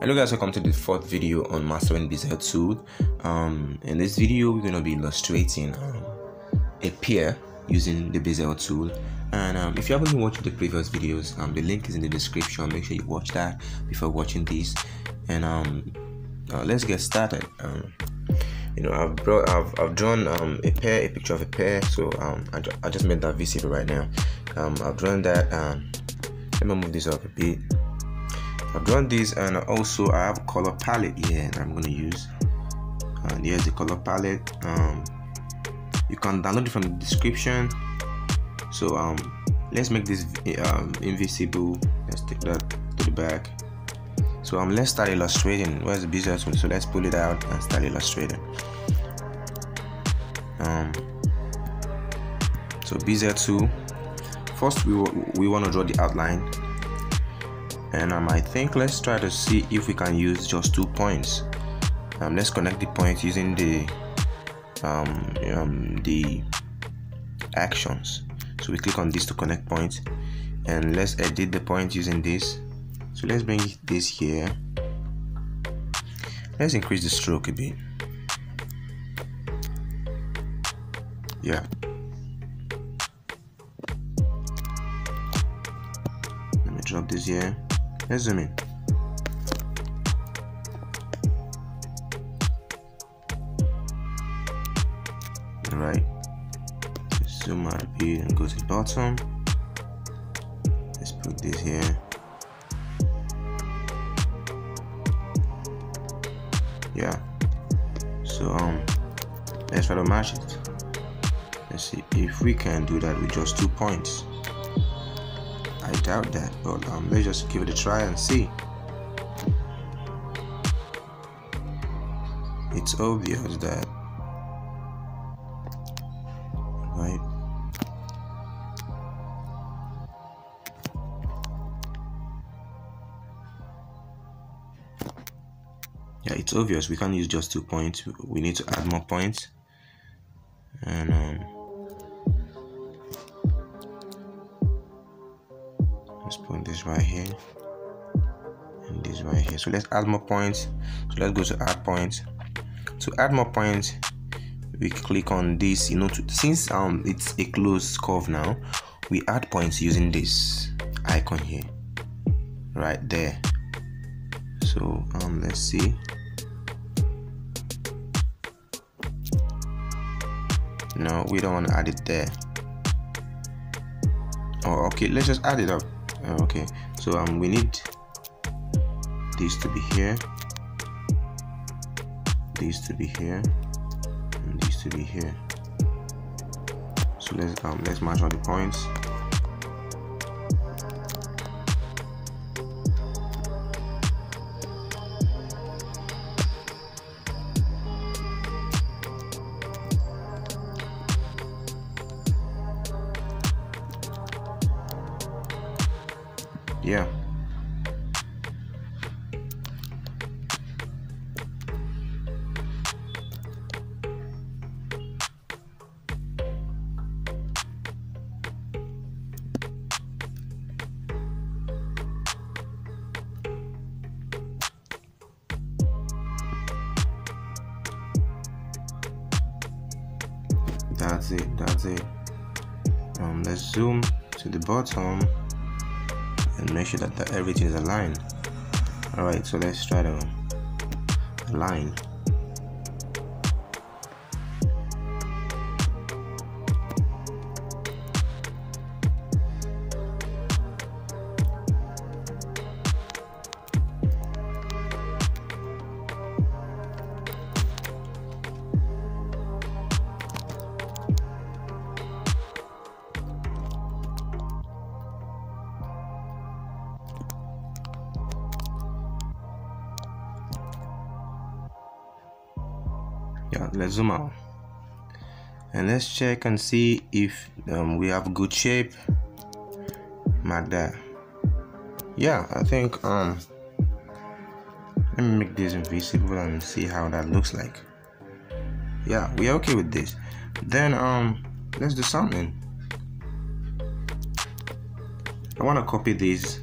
hello guys welcome to the fourth video on mastering bezier tool um, in this video we're going to be illustrating um, a pear using the bezier tool. And um, if you haven't watching the previous videos um, the link is in the description. Make sure you watch that before watching this. And um, uh, let's get started. Um, you know I've brought I've, I've drawn um, a pear a picture of a pear. So um, I, I just made that visible right now. Um, I've drawn that um, let me move this up a bit I've drawn this and also I have a color palette here that I'm going to use. And here's the color palette. Um, you can download it from the description. So um, let's make this um, invisible. Let's take that to the back. So um, let's start illustrating. Where's the business one? So let's pull it out and start illustrating. Um, so Bezier tool first we, we want to draw the outline and um, I think let's try to see if we can use just two points. Um, let's connect the points using the um, um, the actions. So we click on this to connect points. And let's edit the point using this. So let's bring this here. Let's increase the stroke a bit. Yeah. Let me drop this here Let's zoom in. Alright. Zoom out a bit and go to the bottom. Let's put this here. Yeah. So um let's try to match it. Let's see if we can do that with just two points. Doubt that, but um, let's just give it a try and see. It's obvious that, right? Yeah, it's obvious we can't use just two points. We need to add more points, so let's add more points. So let's go to add points. To add more points we click on this you know to, since um it's a closed curve now we add points using this icon here right there. So um let's see. No we don't want to add it there. Oh okay let's just add it up. Okay so um we need this to be here. These to be here. And this to be here. So let's um let's match all the points bottom and make sure that, everything is aligned. All right so let's try to align let's check and see if um, we have good shape. Like that yeah I think um let me make this invisible and see how that looks like. Yeah we're okay with this. Then um let's do something. I want to copy this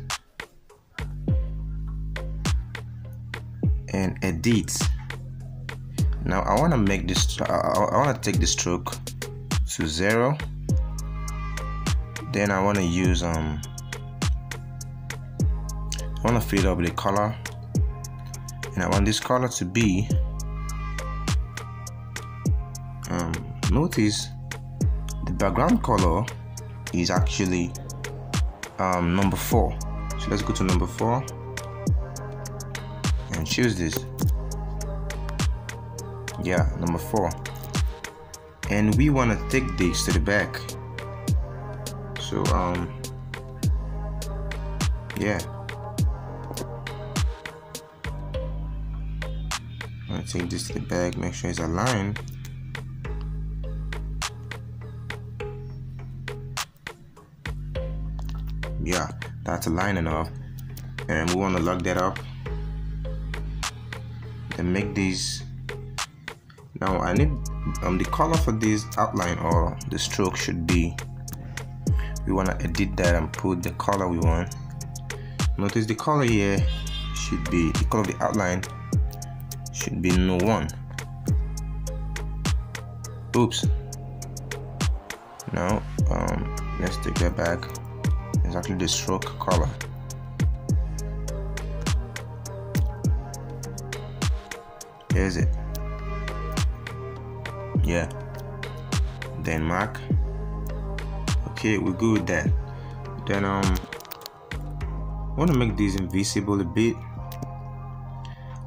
and edit. Now I want to make this I want to take the stroke to zero. Then I want to use um I want to fill up the color. And I want this color to be um, notice the background color is actually um, number four. So let's go to number four and choose this. Yeah number four and we want to take this to the back. So um yeah. I'm gonna take this to the back make sure it's aligned. Yeah that's aligned enough and we want to lock that up. And make these. Now I need um, the color for this outline or the stroke should be we want to edit that and put the color we want. Notice the color here should be the color of the outline should be no one. Oops. Now um, let's take that back. Exactly the stroke color. Here's it yeah. Denmark. Okay we're good with that. Then um I want to make these invisible a bit.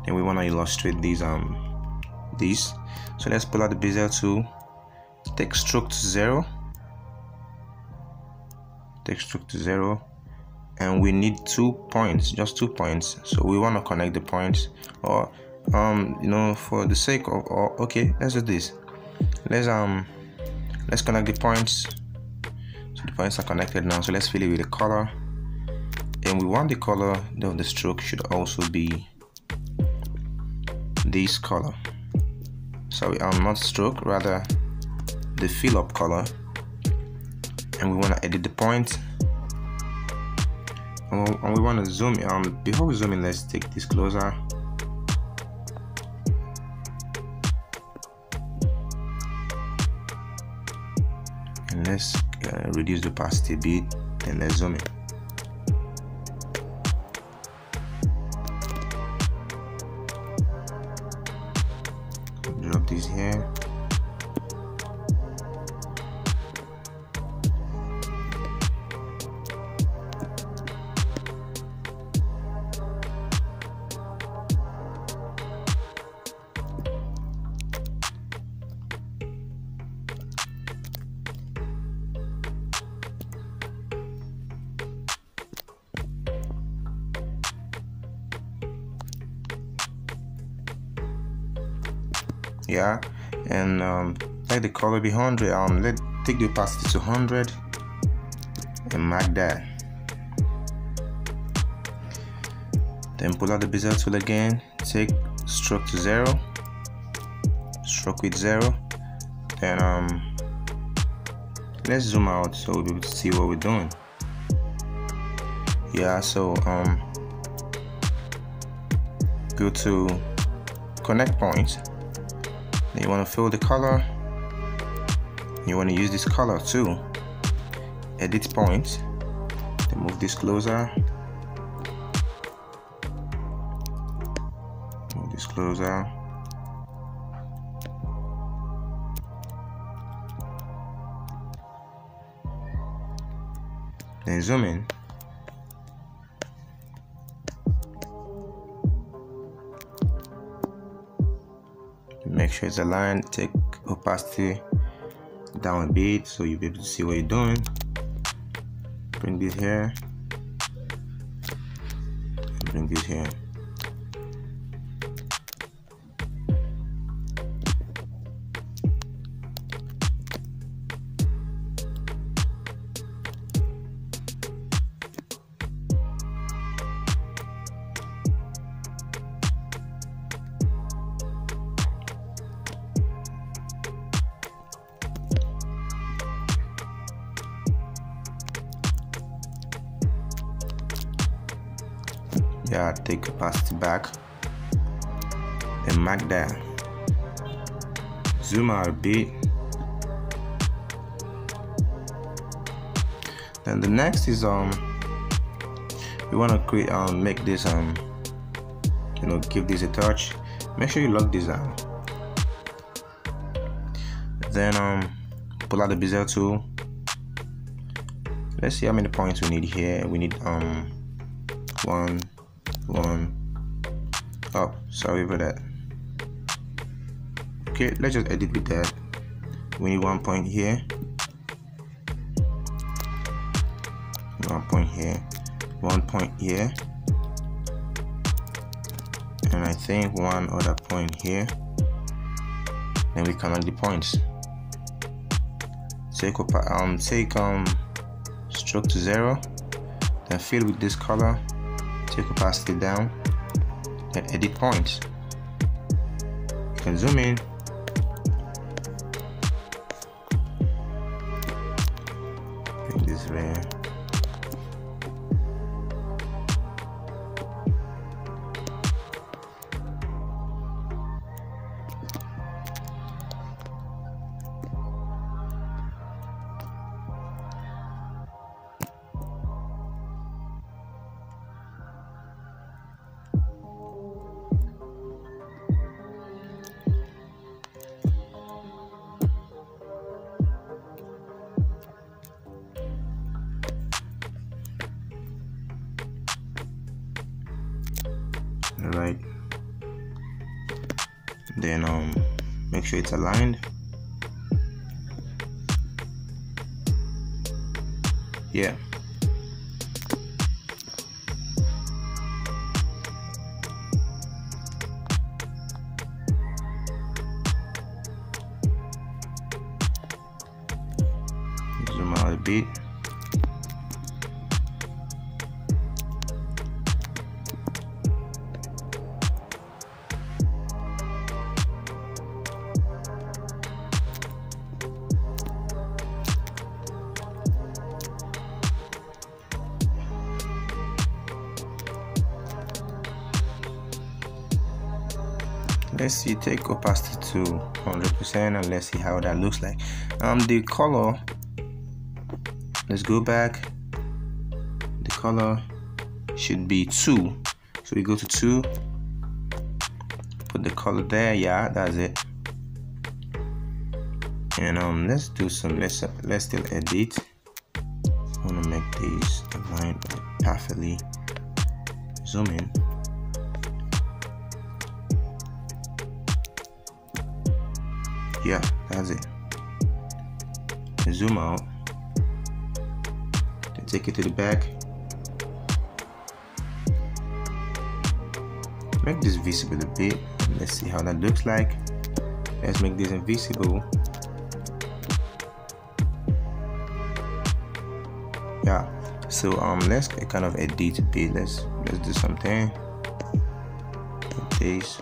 Then we want to illustrate these um these. So let's pull out the bezier tool take stroke to zero. Take stroke to zero. And we need two points just two points. So we want to connect the points or um you know for the sake of or okay let's do this let's um let's connect the points. So the points are connected now so let's fill it with the color. And we want the color of the stroke should also be this color. Sorry I'm um, not stroke rather the fill up color. And we want to edit the point. And we want to zoom in um before we zoom in let's take this closer let's uh, reduce the opacity a bit and let's zoom in. Drop this here color be 100 um let take the opacity to 100 and mark that. Then pull out the bezier tool again take stroke to zero stroke with zero then um let's zoom out so we'll be able to see what we're doing. Yeah so um go to connect points then you want to fill the color you want to use this color too. Edit point then move this closer. Move this closer. Then zoom in. Make sure it's aligned. Take opacity down a bit so you'll be able to see what you're doing. Bring this here. Bring this here out a bit then the next is um we want to create um make this um you know give this a touch. Make sure you lock this out then um pull out the bezier tool. Let's see how many points we need here. We need um one one oh sorry for that okay let's just edit with that. We need one point here. One point here. One point here. And I think one other point here. Then we connect the points. Take um take um stroke to zero. Then fill with this color. Take opacity down. Then edit points. You can zoom in bring aligned let's see take opacity to 100% and let's see how that looks like. Um the color let's go back. The color should be 2 so we go to 2 put the color there yeah that's it. And um let's do some let's let's still edit. I want to make these align perfectly. Zoom in to the back. Make this visible a bit. Let's see how that looks like. Let's make this invisible. Yeah so um let's kind of edit a bit let's let's do something. Like this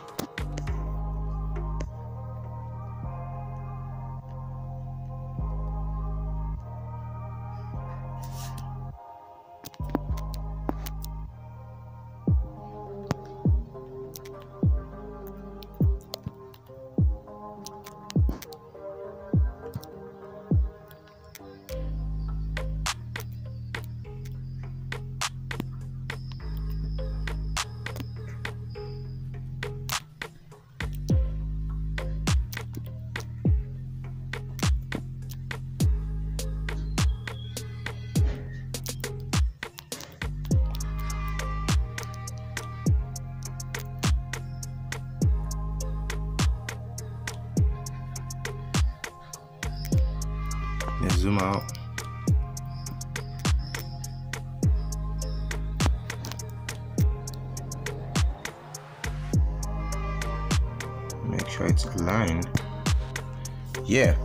Yeah.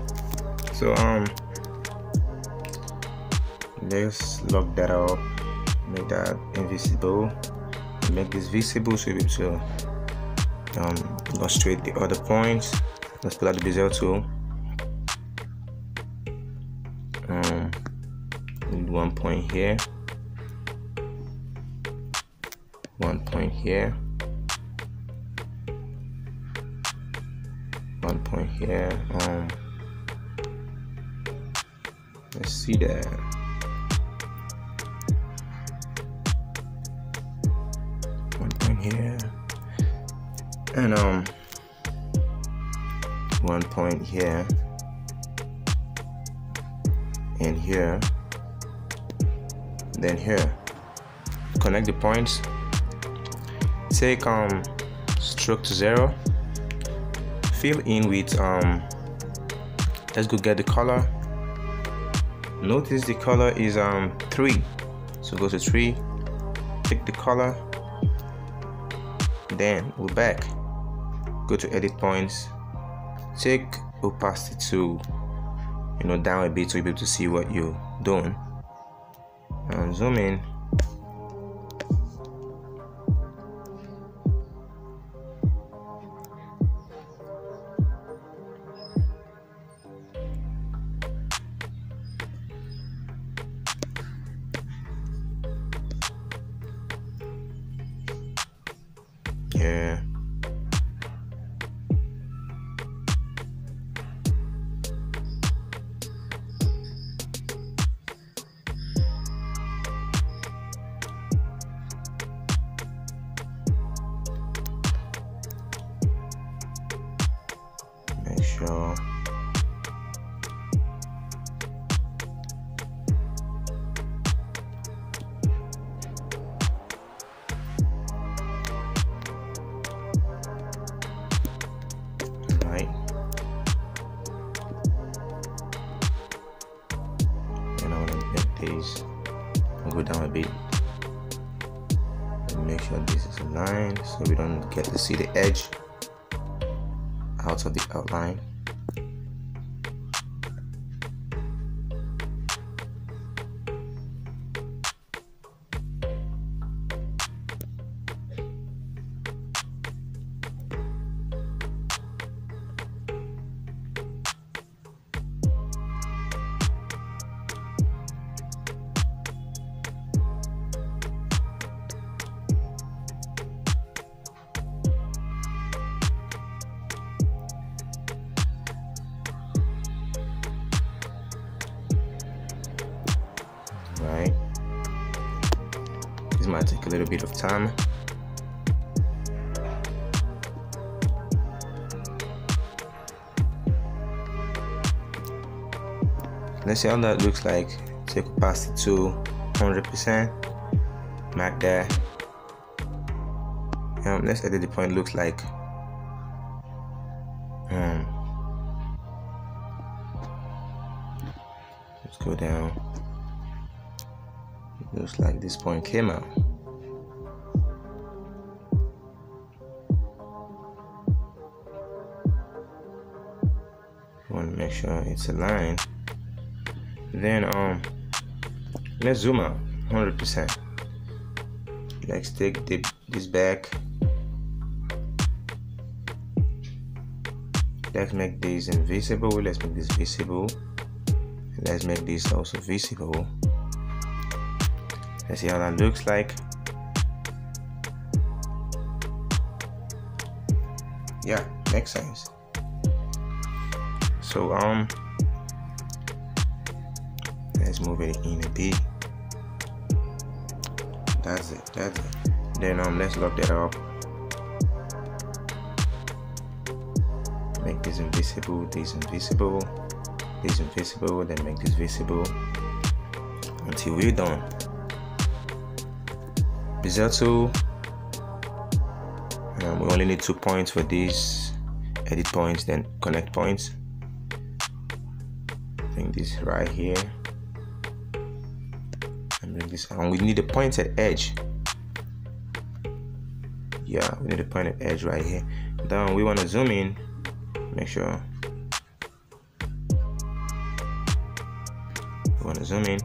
So um let's lock that up. Make that invisible. Make this visible so we to um illustrate the other points. Let's pull out the bezier tool. um, one point here one point here here um let's see that. One point here. And um one point here. And here. Then here. Connect the points. Take um stroke to zero fill in with um let's go get the color. Notice the color is um three. So go to three pick the color. Then we're back. Go to edit points. Take opacity to you know down a bit so you'll be able to see what you're doing. And zoom in out of the outline time. Let's see how that looks like. Take opacity to 100 percent. Mark there. Um, let's edit the point looks like. Um, let's go down. Looks like this point came out sure it's aligned then um let's zoom out 100 percent. Let's take the, this back. Let's make this invisible. Let's make this visible. Let's make this also visible. Let's see how that looks like. Yeah makes sense so um let's move it in a bit. That's it that's it. Then um let's lock that up. Make this invisible this invisible this invisible then make this visible. Until we're done. Bezier tool um, we only need two points for this edit points then connect points This right here. And bring this and we need a pointed edge. Yeah we need a pointed edge right here. Then we want to zoom in make sure. We want to zoom in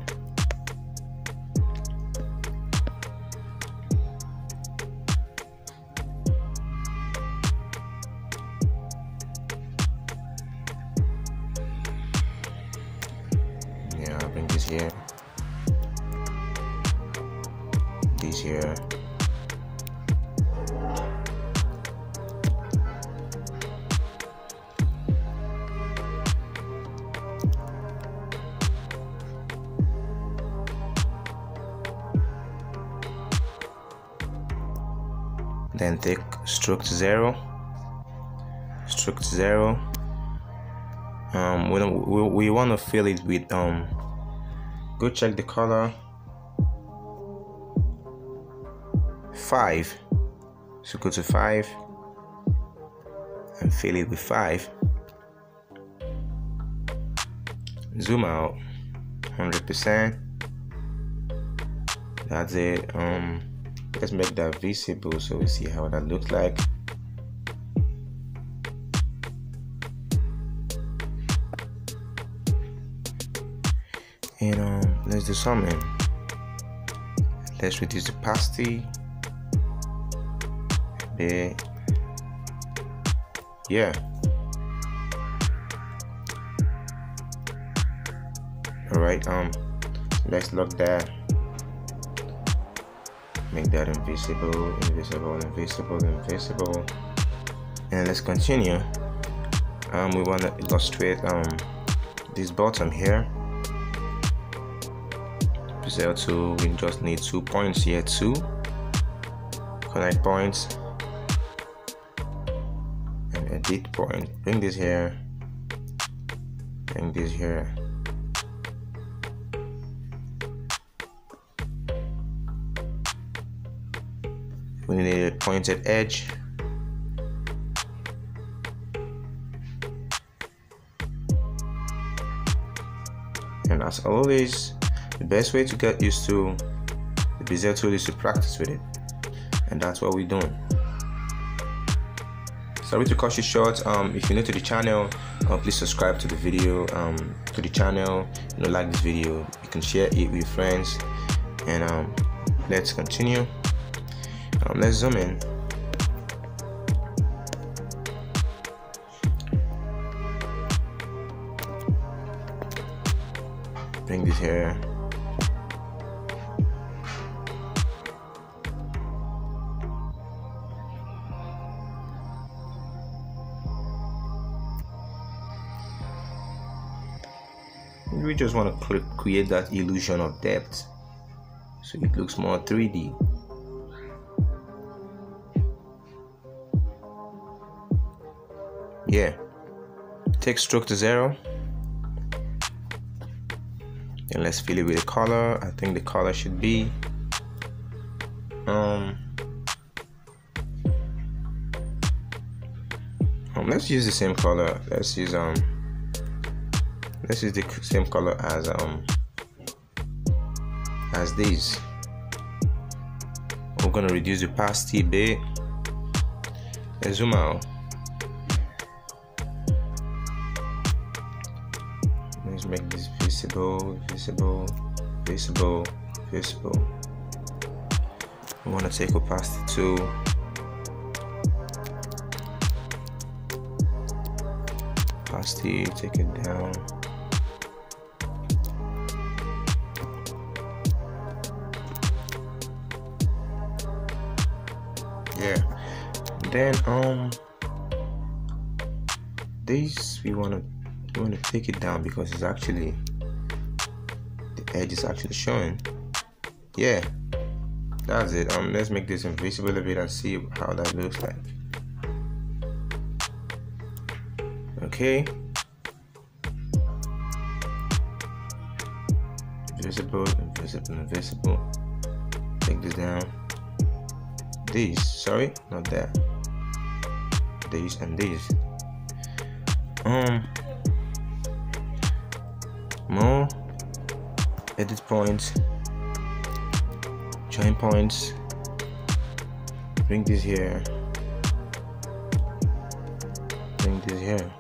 then take stroke to zero stroke to zero. Um we, we, we want to fill it with um go check the color. Five. So go to five and fill it with five. Zoom out 100% that's it um let's make that visible so we see how that looks like. And um let's do something. Let's reduce the opacity a bit yeah. All right um let's lock that make that invisible invisible invisible invisible. And let's continue. Um we want to illustrate um this bottom here. Bezier tool we just need two points here two. Connect points. And edit point. Bring this here. Bring this here we need a pointed edge. And as always the best way to get used to the Bezier tool is to practice with it. And that's what we're doing. Sorry to cut you short. Um, if you're new to the channel uh, please subscribe to the video um, to the channel. You know like this video. You can share it with your friends. And um, let's continue um, let's zoom in. Bring this here. We just want to create that illusion of depth so it looks more 3d yeah. Take stroke to zero. And let's fill it with a color. I think the color should be um, um let's use the same color. Let's use um let's use the same color as um as these. We're gonna reduce the opacity a bit. Let's zoom out make this visible visible visible visible. We want to take opacity to opacity take it down. Yeah. Then um this we want to we want to take it down because it's actually the edge is actually showing. Yeah that's it. Um let's make this invisible a bit and see how that looks like. Okay. Invisible invisible invisible. Take this down. These sorry not that. These and these um more. Edit points. Join points. Bring this here. Bring this here.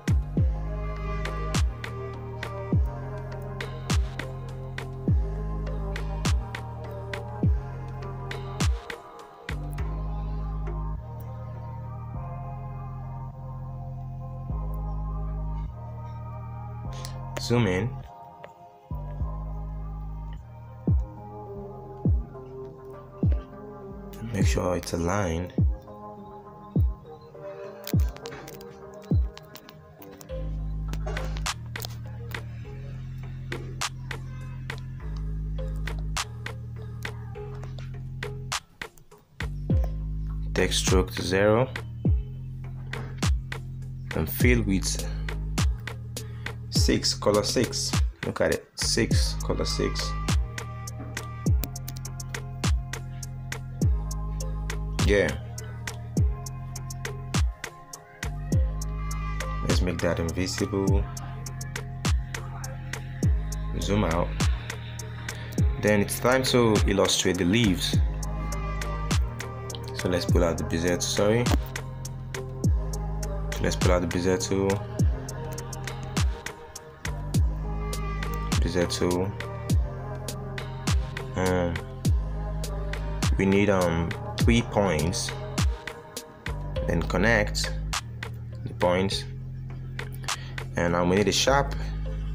Zoom in make sure it's aligned. Take stroke to zero. And fill with six color six. Look at it. Six color six yeah. Let's make that invisible. Zoom out. Then it's time to illustrate the leaves. So let's pull out the bezier sorry. So let's pull out the bezier tool bezier tool um we need um three points then connect the points and now we need a sharp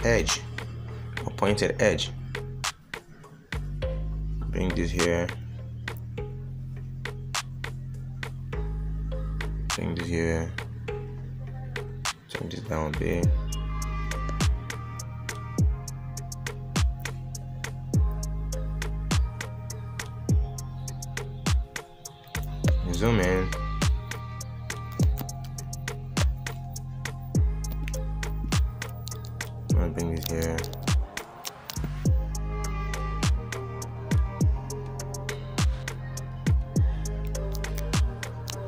edge a pointed edge. Bring this here zoom in. I'm gonna bring these here.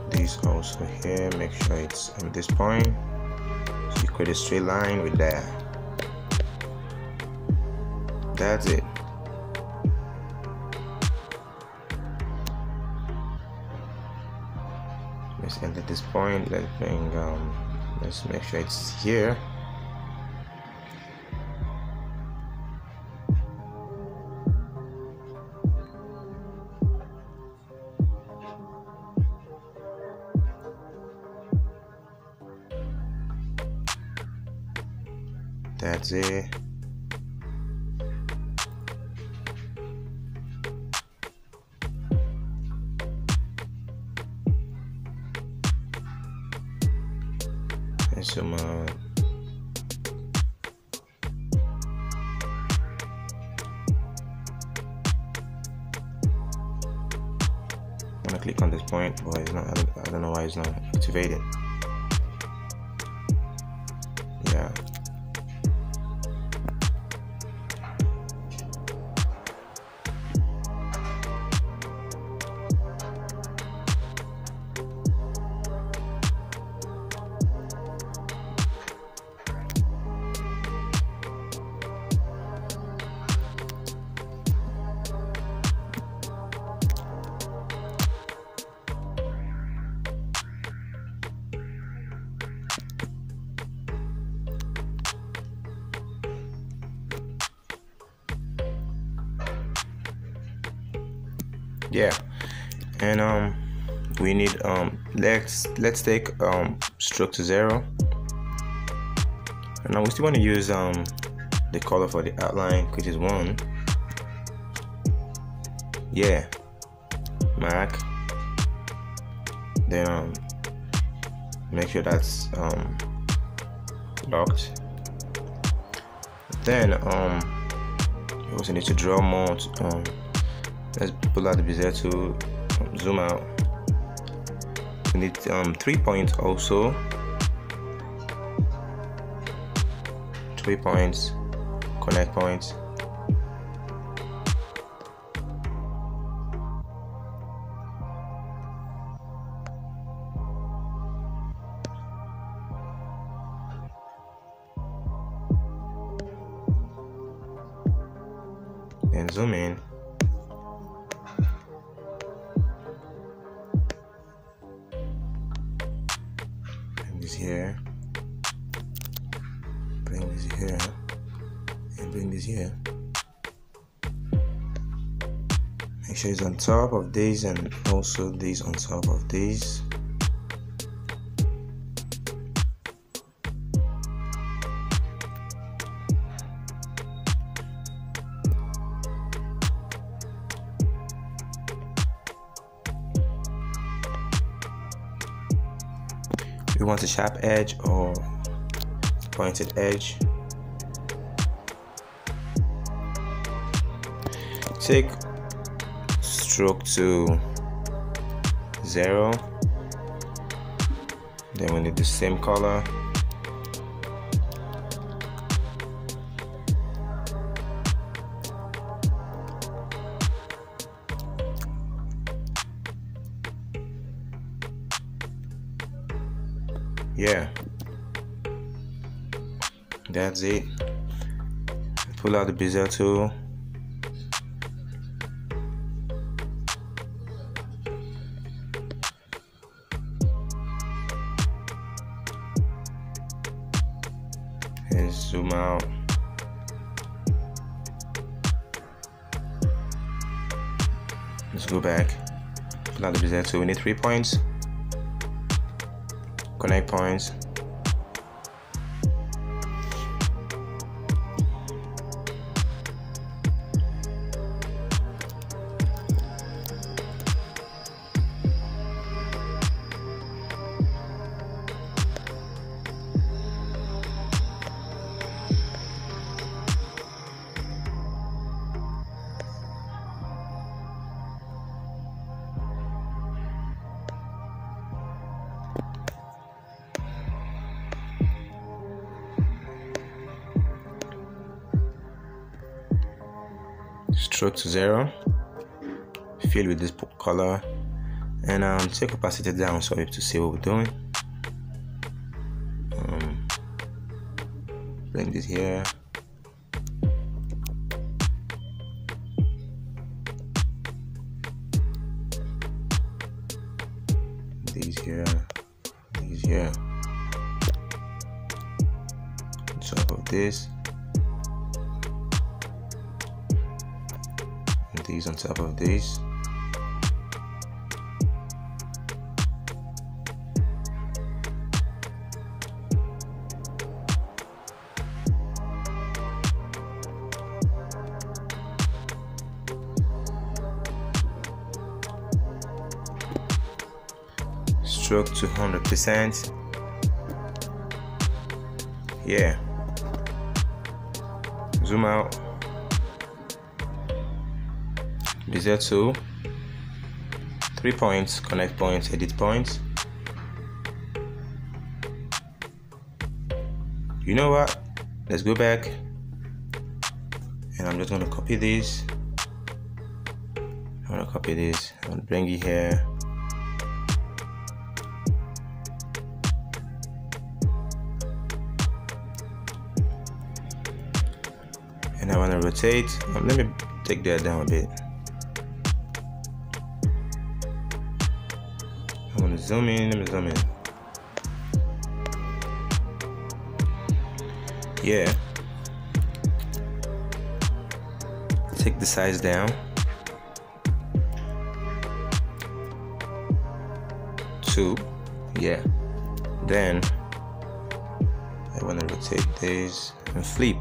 This also here, make sure it's on this point. So you create a straight line with that. That's it. Um let's make sure it's here need um let's let's take um stroke to zero. And now we still want to use um the color for the outline which is one. Yeah. Mark. Then um make sure that's um locked. Then um you also need to draw more um let's pull out the bezier to zoom out we need um, three points also. Three points. Connect points this here. Bring this here. And bring this here. Make sure it's on top of these and also these on top of these a sharp edge or pointed edge? Take stroke to zero. Then we need the same color bezier tool and zoom out. Let's go back. Pull out the tool we need three points. Connect points to zero fill with this color and um, take opacity down so we have to see what we're doing. Um, bring this here 100% yeah. Zoom out. Bezier tool three points connect points edit points. You know what? Let's go back. And I'm just gonna copy this. I'm gonna copy this. I'm gonna bring it here rotate. Um, let me take that down a bit. I want to zoom in let me zoom in. Yeah. Take the size down. Two. Yeah. Then I want to rotate this and flip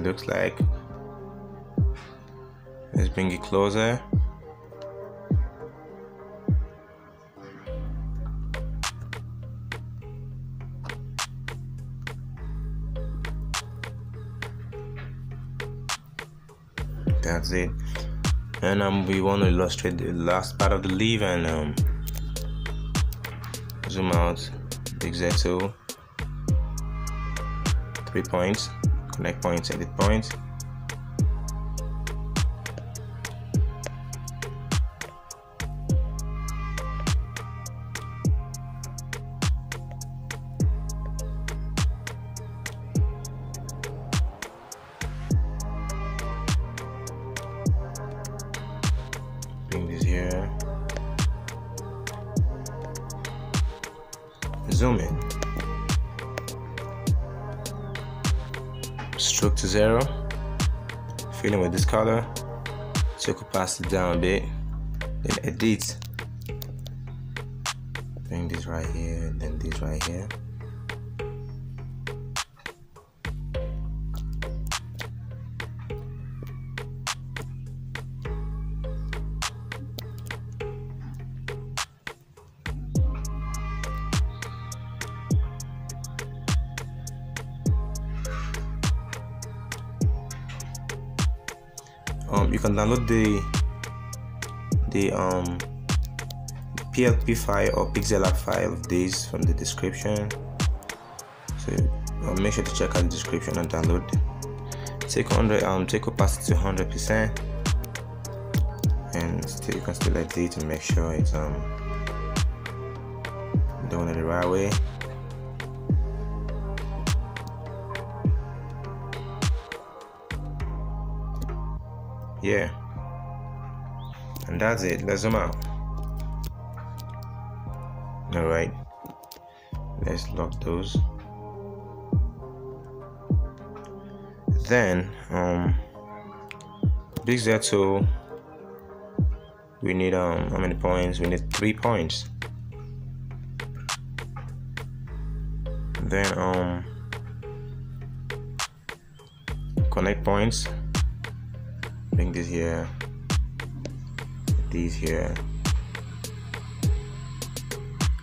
That looks like. Let's bring it closer. That's it. And um, we want to illustrate the last part of the leaf and um, zoom out, Bezier tool, three points connect points, edit points. Take opacity down a bit. Then edit. Bring this right here then this right here download the the um, PLP file or pixel file of this from the description. So uh, make sure to check out the description and download. Take 100 um take opacity to 100 percent and still you can still edit it to make sure it's um doing it the right way. Yeah. And that's it. Let's zoom out. Alright. Let's lock those. Then um Bezier tool we need um how many points we need three points then um connect points bring this here. These here.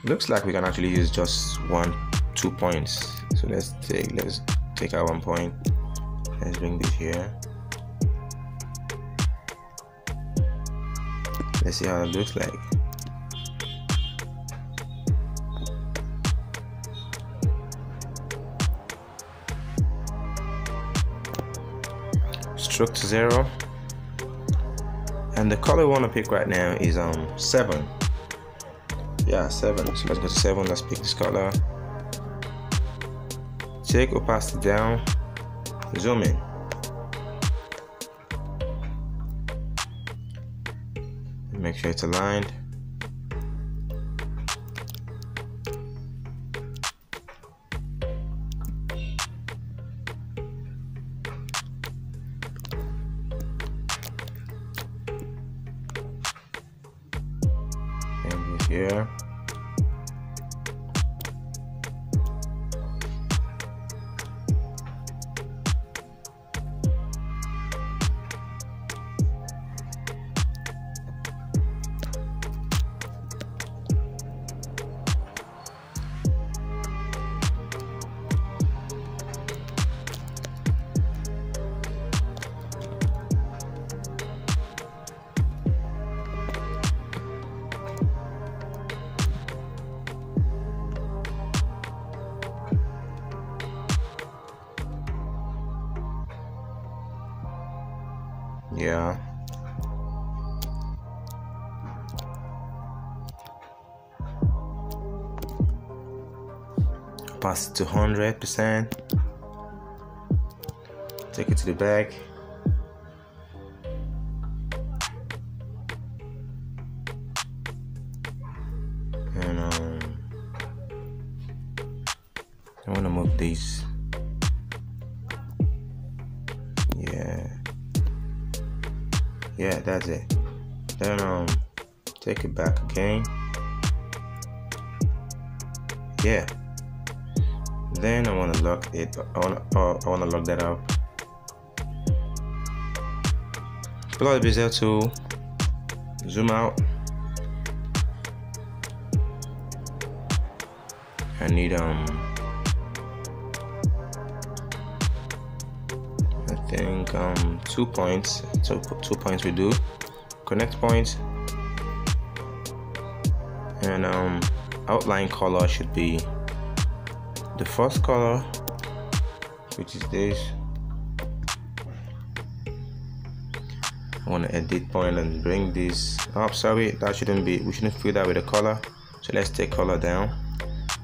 Looks like we can actually use just one two points. So let's take let's take out one point. Let's bring this here. Let's see how it looks like. Stroke to zero and the color we want to pick right now is um seven. Yeah seven. So let's go to seven. Let's pick this color. Take opacity down. Zoom in. Make sure it's aligned Yeah. Pass to 100%. Take it to the back. Then I want to lock it I want to uh, I want to lock that up. Pull out the Bezier tool zoom out. I need um I think um, two points so two points we do. Connect points. Point and um, outline color should be the first color which is this. I want to edit point and bring this up. Oh, sorry that shouldn't be we shouldn't fill that with a color. So let's take color down.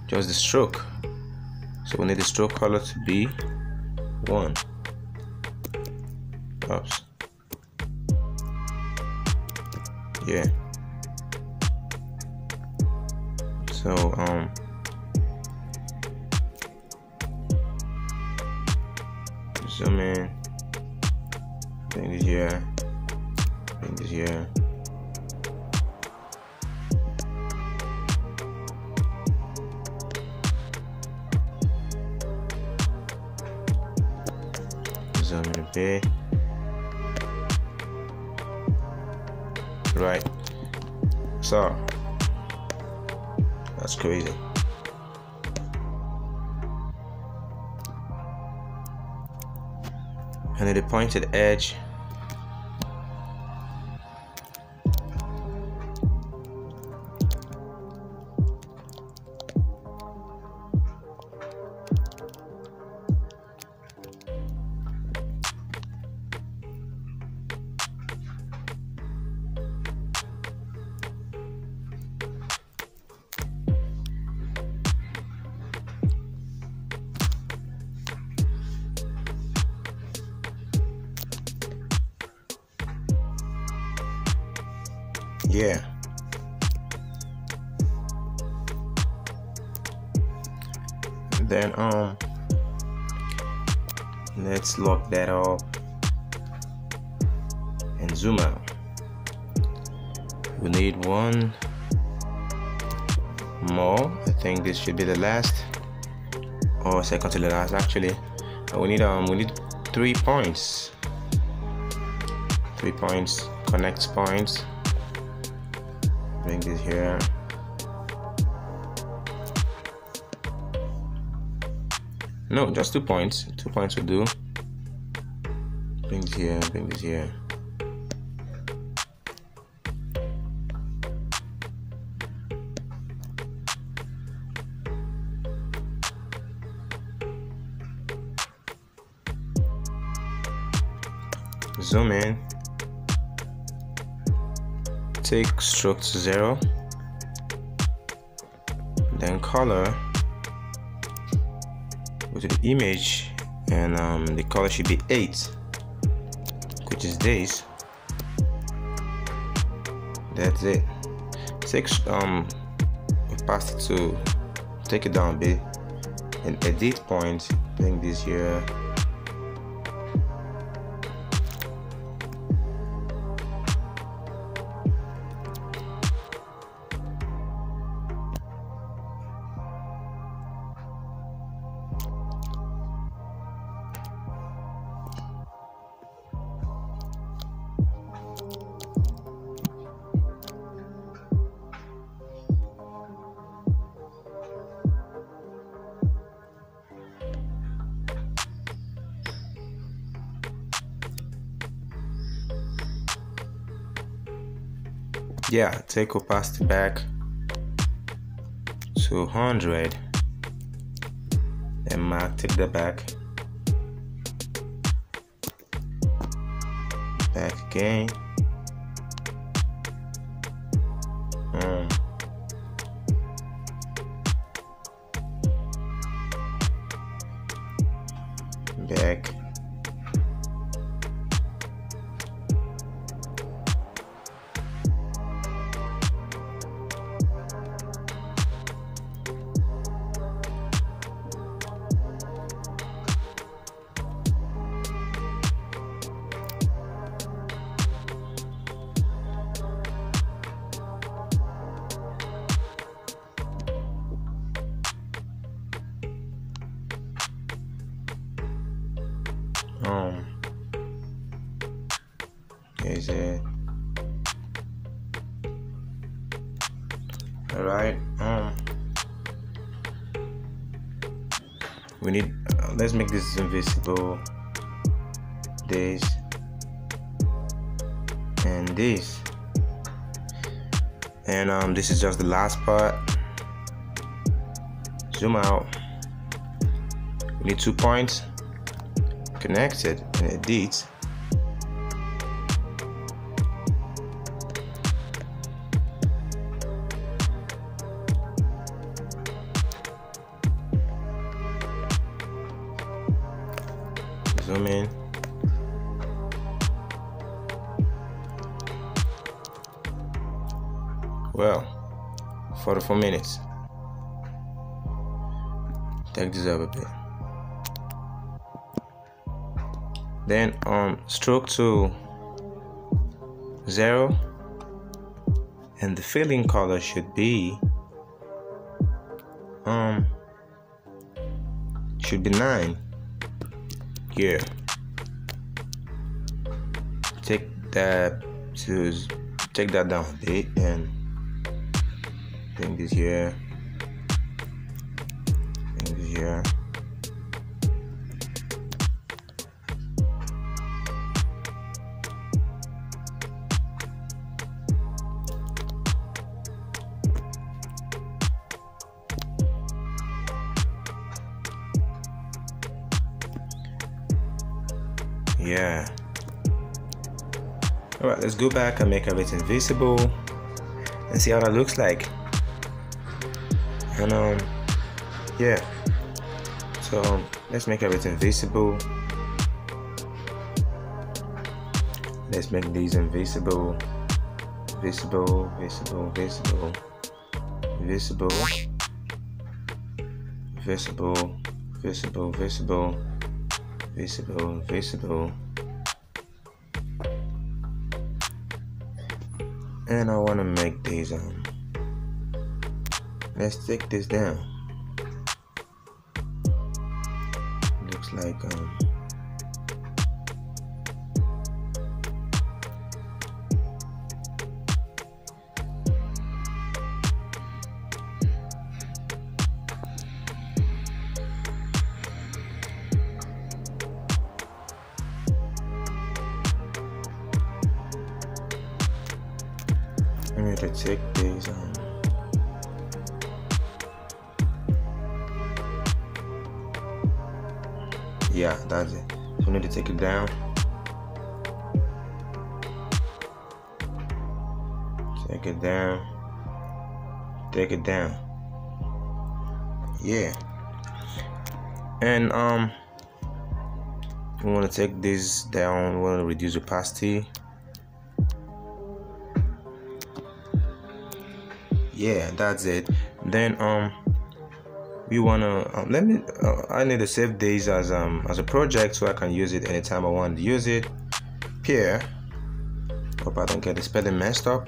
Just the stroke. So we need the stroke color to be one. Oops. Yeah. So, um, zoom in, bring this here, bring this here. Zoom in a bit. right so that's crazy and at the pointed edge should be the last or second to the last actually. We need um we need three points. Three points connect points. Bring this here. No just two points. Two points will do. Bring this here bring this here take stroke to zero then color to the image and um, the color should be 8 which is this. That's it. Take um opacity to take it down a bit and edit point bring this here yeah take opacity back to 100 and mark take the back. Back again let's make this invisible. This. And this. And um this is just the last part. Zoom out. We need two points. Connected and edit 44 minutes. Take this a bit. Then um stroke to zero. And the filling color should be um should be nine. Here. Take that to take that down a bit and bring this here. Bring this here. Yeah. All right let's go back and make everything visible and see how that looks like and um yeah. So let's make everything visible. Let's make these invisible. Visible visible visible. Visible. Visible visible visible. Visible visible. And I want to make these um let's take this down. Looks like um I need to take these um yeah that's it. So we need to take it down? Take it down. Take it down. Yeah. And um we want to take this down. We want to reduce opacity. Yeah that's it. Then um we wanna um, let me uh, I need to save these as um as a project so I can use it anytime I want to use it. Here, hope I don't get the spelling messed up.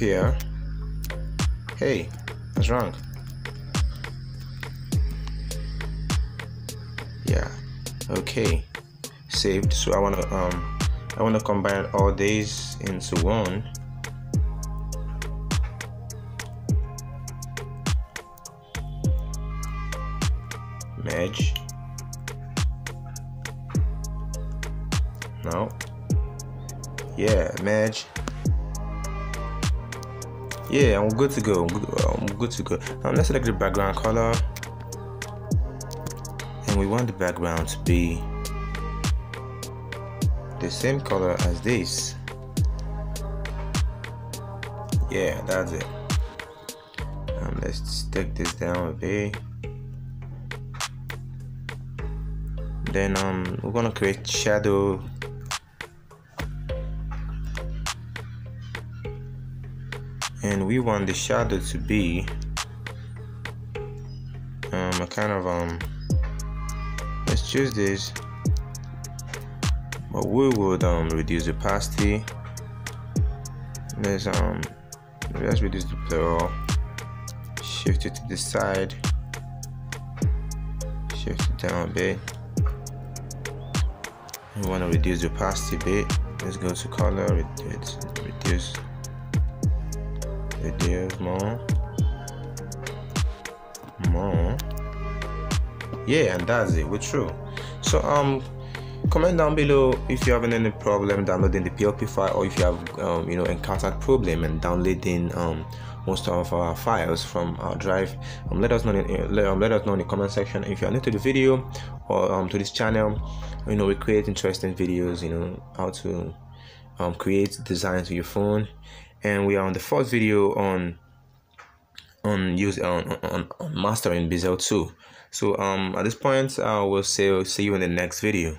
Here, hey what's wrong? Yeah okay. Saved. So I want to um I want to combine all these into one yeah yeah I'm good to go. I'm good, I'm good to go. Now let's select the background color. And we want the background to be the same color as this. Yeah that's it. Let's take this down a bit. Then um, we're gonna create shadow and we want the shadow to be um, a kind of um let's choose this. But we would um reduce the opacity let's um let's reduce the blur shift it to the side. Shift it down a bit. We want to reduce the opacity a bit. Let's go to color reduce reduce reduce more more yeah and that's it. We're true so um comment down below if you're having any problem downloading the plp file or if you have um, you know encountered problem and downloading um, most of our files from our drive. Um, let us know in, um, let us know in the comment section if you're new to the video or um, to this channel. You know we create interesting videos you know how to um, create designs with your phone and we are on the fourth video on on use on, on, on mastering Bezier tool so um at this point I will say see you in the next video